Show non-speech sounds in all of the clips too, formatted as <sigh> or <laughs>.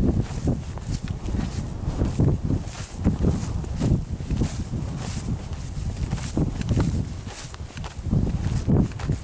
Thank you.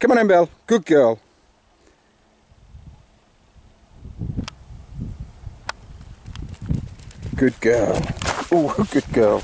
Come on in, Bill. Good girl. Good girl. Oh, <laughs> good girl.